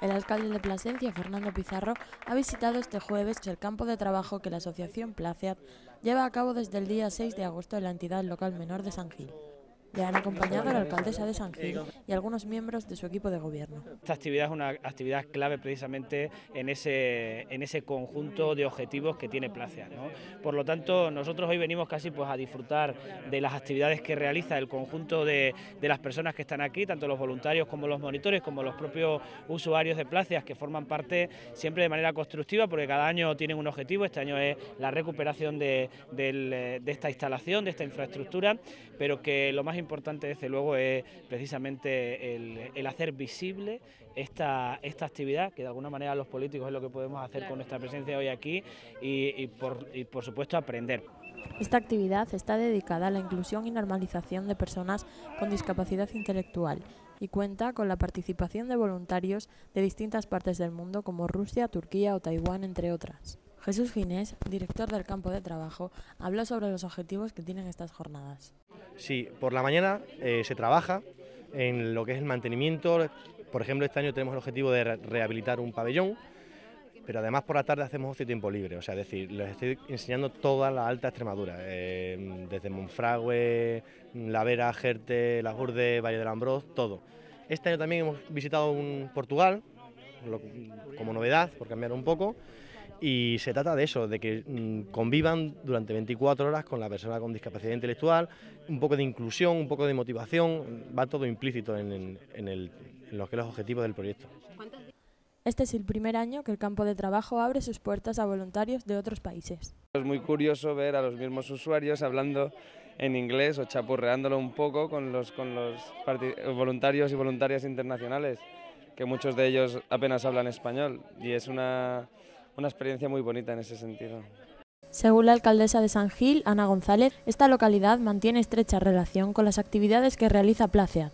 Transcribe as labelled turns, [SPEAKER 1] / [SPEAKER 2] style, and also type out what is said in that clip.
[SPEAKER 1] El alcalde de Plasencia, Fernando Pizarro, ha visitado este jueves el campo de trabajo que la asociación Placeat lleva a cabo desde el día 6 de agosto en la entidad local menor de San Gil. Le han acompañado la alcaldesa de San Gil y algunos miembros de su equipo de gobierno.
[SPEAKER 2] Esta actividad es una actividad clave precisamente en ese, en ese conjunto de objetivos que tiene Placia. Por lo tanto, nosotros hoy venimos casi pues, a disfrutar de las actividades que realiza el conjunto de, las personas que están aquí, tanto los voluntarios como los monitores, como los propios usuarios de Placias, que forman parte siempre de manera constructiva, porque cada año tienen un objetivo. Este año es la recuperación de, de esta instalación, de esta infraestructura, pero que lo más importante, desde luego, es precisamente el, hacer visible esta, esta actividad, que de alguna manera los políticos es lo que podemos hacer con nuestra presencia hoy aquí y, por, y por supuesto aprender.
[SPEAKER 1] Esta actividad está dedicada a la inclusión y normalización de personas con discapacidad intelectual y cuenta con la participación de voluntarios de distintas partes del mundo como Rusia, Turquía o Taiwán, entre otras. Jesús Ginés, director del campo de trabajo, habló sobre los objetivos que tienen estas jornadas.
[SPEAKER 3] Sí, por la mañana eh, se trabaja en lo que es el mantenimiento. Por ejemplo, este año tenemos el objetivo de rehabilitar un pabellón, pero además por la tarde hacemos ocio tiempo libre. O sea, es decir, les estoy enseñando toda la alta Extremadura, eh, desde Monfragüe, La Vera, Jerte, La Gurde, Valle del Ambroz, todo. Este año también hemos visitado un Portugal, como novedad, por cambiar un poco. Y se trata de eso, de que mm, convivan durante 24 horas con la persona con discapacidad intelectual, un poco de inclusión, un poco de motivación, va todo implícito en, en, lo que es los objetivos del proyecto.
[SPEAKER 1] Este es el primer año que el campo de trabajo abre sus puertas a voluntarios de otros países.
[SPEAKER 4] Es muy curioso ver a los mismos usuarios hablando en inglés o chapurreándolo un poco con los, con los voluntarios y voluntarias internacionales, que muchos de ellos apenas hablan español y es una una experiencia muy bonita en ese sentido.
[SPEAKER 1] Según la alcaldesa de San Gil, Ana González, esta localidad mantiene estrecha relación con las actividades que realiza Placia,